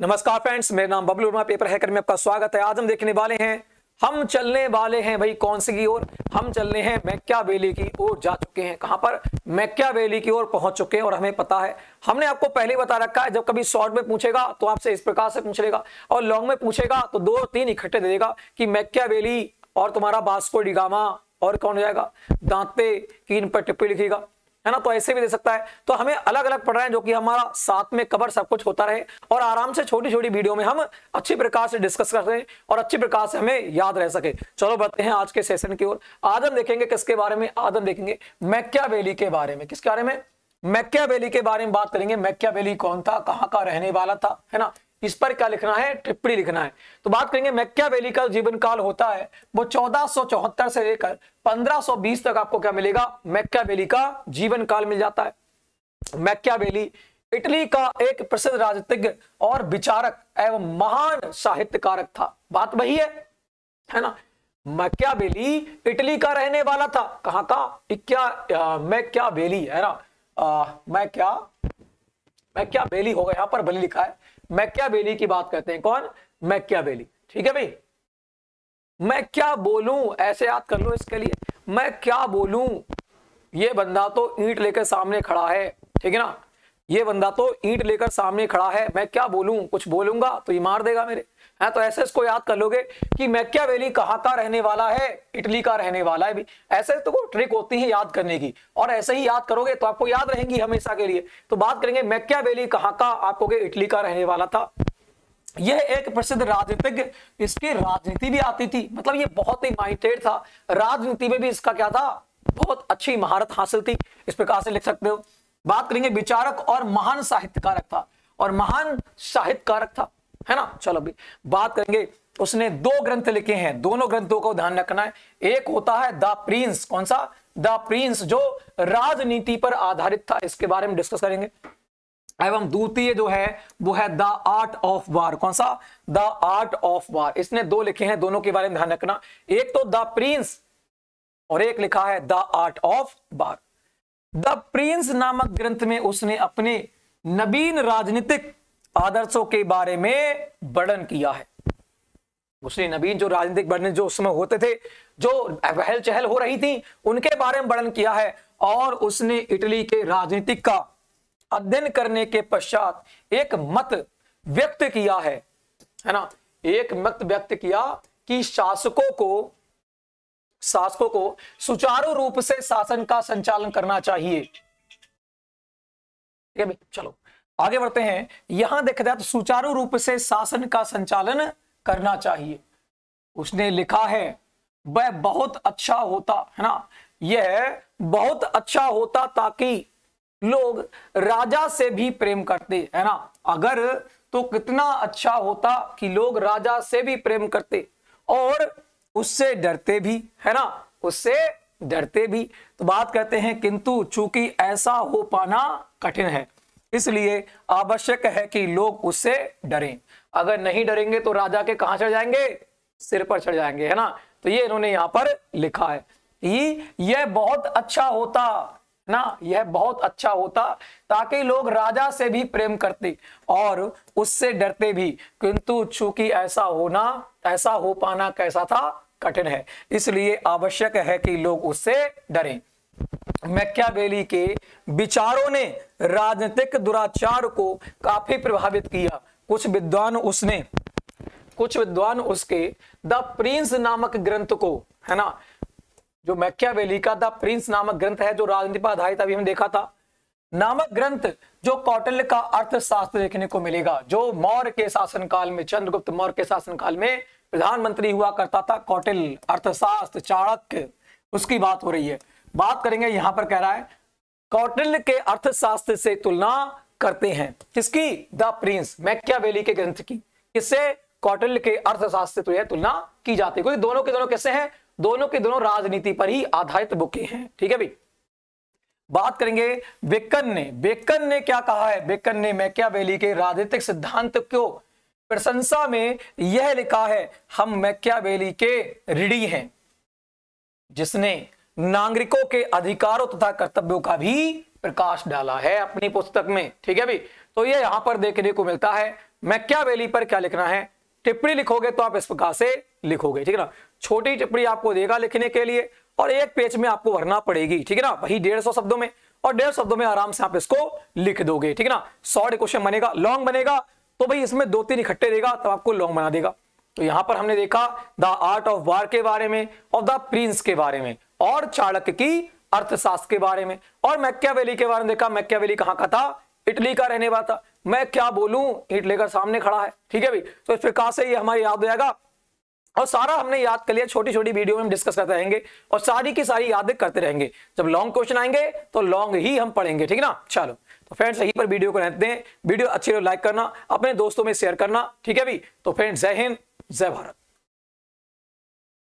नमस्कार फ्रेंड्स, मेरा नाम बबलू वर्मा, पेपर हैकर में आपका स्वागत है। आज हम देखने वाले हैं, हम चलने वाले हैं भाई कौन सी की ओर? हम चलने हैं मैक्या बेली की ओर जा चुके हैं। कहाँ पर? मैक्या बेली की ओर पहुँच चुके हैं और हमें पता है, हमने आपको पहले बता रखा है, जब कभी शॉर्ट में पूछेगा तो आपसे इस प्रकार से पूछ लेगा और लॉन्ग में पूछेगा तो दो तीन इकट्ठे दे देगा कि मैक्या बेली और तुम्हारा बास्को डिगामा और कौन हो जाएगा? दांते की इन पर टिप्पणी लिखेगा। है ना? तो ऐसे भी दे सकता है। तो हमें अलग अलग पढ़ रहे हैं जो कि हमारा साथ में कवर सब कुछ होता रहे और आराम से छोटी छोटी वीडियो में हम अच्छी प्रकार से डिस्कस कर रहे और अच्छी प्रकार से हमें याद रह सके। चलो बढ़ते हैं आज के सेशन की ओर। आज हम देखेंगे किसके बारे में? आज हम देखेंगे मैक्या के बारे में। किसके बारे में? मैक्या के बारे में बात करेंगे। मैक्या कौन था? कहाँ का रहने वाला था? है ना? इस पर क्या लिखना है? टिप्पणी लिखना है। तो बात करेंगे मैक्यावेली का जीवन काल होता है वो चौदह से लेकर 1520 तक आपको क्या मिलेगा? मैक्यावेली का जीवन काल मिल जाता है। मैक्यावेली इटली का एक प्रसिद्ध राजनीतिज्ञ और विचारक एवं महान साहित्यकारक था। बात वही है है ना? मैक्यावेली इटली का रहने वाला था। कहाँ का? क्या मैक्यावेली है ना? आ, मैं क्या बेली होगा यहाँ पर बली लिखा है। मैक्या बेली की बात करते हैं? कौन? मैक्या बेली। ठीक है भाई? मैं क्या बोलू? ऐसे याद कर लो इसके लिए। मैं क्या बोलू? ये बंदा तो ईंट लेकर सामने खड़ा है। ठीक है ना? ये बंदा तो ईंट लेकर सामने खड़ा है, मैं क्या बोलूँ? कुछ बोलूँगा तो ये मार देगा मेरे। है तो ऐसे इसको याद कर लोगे कि मैक्यावेली कहाँ का रहने वाला है? इटली का रहने वाला है भी। ऐसे तो ट्रिक होती है याद करने की। और ऐसे ही याद करोगे तो आपको याद रहेंगी हमेशा के लिए। तो बात करेंगे मैक्यावेली कहाँ का आपको इटली का रहने वाला था। यह एक प्रसिद्ध राजनीतिज्ञ, इसकी राजनीति भी आती थी। मतलब ये बहुत ही माइंडेड था। राजनीति में भी इसका क्या था? बहुत अच्छी महारत हासिल थी। इस प्रकार से लिख सकते हो। बात करेंगे विचारक और महान साहित्यकारक था, और महान साहित्यकारक था, है ना? चलो अभी बात करेंगे, उसने दो ग्रंथ लिखे हैं, दोनों ग्रंथों को ध्यान रखना है। एक होता है द प्रिंस, कौन सा? द प्रिंस, जो राजनीति पर आधारित था, इसके बारे में डिस्कस करेंगे। एवं द्वितीय जो है, वो है द आर्ट ऑफ़ वार, कौन सा? The art of war. इसने दो लिखे हैं, दोनों के बारे में ध्यान रखना। एक तो द प्रिंस, और एक लिखा है the art of war. The prince नामक ग्रंथ में उसने अपने नवीन राजनीतिक आदर्शों के बारे में वर्णन किया है। उसने नवीन जो राजनीतिक वर्णन जो उसमें होते थे, जो बहल चहल हो रही थी, उनके बारे में वर्णन किया है और उसने इटली के राजनीतिक का अध्ययन करने के पश्चात एक मत व्यक्त किया है। है ना? एक मत व्यक्त किया कि शासकों को शासकों को सुचारू रूप से शासन का संचालन करना चाहिए। ठीक है चलो, आगे बढ़ते हैं। यहाँ देखा जाए तो सुचारू रूप से शासन का संचालन करना चाहिए। उसने लिखा है, वह बहुत अच्छा होता, है ना? यह बहुत अच्छा होता ताकि लोग राजा से भी प्रेम करते, है ना? अगर तो कितना अच्छा होता कि लोग राजा से भी प्रेम करते। और उससे डरते भी, है ना? उससे डरते भी। तो बात कहते हैं, किंतु चूँकि ऐसा हो पाना कठिन है। इसलिए आवश्यक है कि लोग उससे डरें। अगर नहीं डरेंगे तो राजा के कहाँ चढ़ जाएँगे? सिर पर चढ़ जाएँगे, है ना? तो ये इन्होंने यहाँ पर लिखा है। यह बहुत अच्छा होता ना? यह बहुत अच्छा होता, ताकि लोग राजा से भी प्रेम करते और उससे डरते भी। किंतु चूँकि ऐसा होना, ऐसा हो पाना कैसा था? कठिन है। इसलिए आवश्यक है कि लोग उससे डरें। मैक्यावेली के विचारों ने राजनीतिक दुराचार को काफ़ी प्रभावित किया। कुछ विद्वान उसने, कुछ विद्वान उसके द प्रिंस नामक ग्रंथ को, है ना, जो मैक्यावेली का द प्रिंस नामक ग्रंथ है, जो राजनीति पर आधारित अभी हमने देखा था, नामक ग्रंथ जो कौटिल्य का अर्थशास्त्र देखने को मिलेगा, जो मौर्य के शासनकाल में, चंद्रगुप्त मौर्य के शासनकाल में प्रधानमंत्री हुआ करता था, कौटिल, अर्थशास्त्र, चाणक्य, उसकी बात हो रही है। बात करेंगे, यहाँ पर कह रहा है कौटिल्य के अर्थशास्त्र से तुलना करते हैं। किसकी? द प्रिंस, मैक्यावेली के ग्रंथ की। किससे? कौटिल्य के अर्थशास्त्र तो तुलना की जाती है। क्योंकि दोनों के दोनों कैसे हैं? दोनों के दोनों राजनीति पर ही आधारित बुके हैं। ठीक है भाई? बात करेंगे बेकन ने। बेकन ने क्या कहा है? बेकन ने मैक्यावेली के राजनीतिक सिद्धांत को प्रशंसा में यह लिखा है, हम मैक्यावेली के ऋणी हैं, जिसने नागरिकों के अधिकारों तथा कर्तव्यों का भी प्रकाश डाला है अपनी पुस्तक में। ठीक है भाई तो ये यहाँ पर देखने को मिलता है मैक्यावेली पर क्या लिखना है? टिप्पणी लिखोगे तो आप इस प्रकार से लिखोगे। ठीक है ना? छोटी टिप्पणी आपको देगा लिखने के लिए और एक पेज में आपको भरना पड़ेगी। ठीक है ना? वही डेढ़ सौ शब्दों में और डेढ़ शब्दों में आराम से आप इसको लिख दोगे। ठीक है ना? शॉर्ट क्वेश्चन बनेगा, लॉन्ग बनेगा तो भाई इसमें दो तीन इकट्ठे देगा, तब आपको लॉन्ग बना देगा। तो यहाँ पर हमने देखा द आर्ट ऑफ़ वार के बारे में और द प्रिंस के बारे में और चाणक्य की अर्थशास्त्र के बारे में और मैक्यावेली के बारे में देखा। मैक्यावेली कहाँ का था? इटली का रहने वाला था। मैं क्या बोलूँ? का सामने खड़ा है। ठीक है भाई? तो इस प्रकार से ये हमारे याद हो जाएगा। और सारा हमने याद कर लिया छोटी छोटी वीडियो में हम डिस्कस करते रहेंगे और सारी की सारी यादें करते रहेंगे। जब लॉन्ग क्वेश्चन आएँगे तो लॉन्ग ही हम पढ़ेंगे, ठीक ना? चलो तो फ्रेंड्स यहीं पर वीडियो को रहते हैं वीडियो अच्छी लाइक करना, अपने दोस्तों में शेयर करना, ठीक है भी? तो फ्रेंड्स जय हिंद, जय भारत।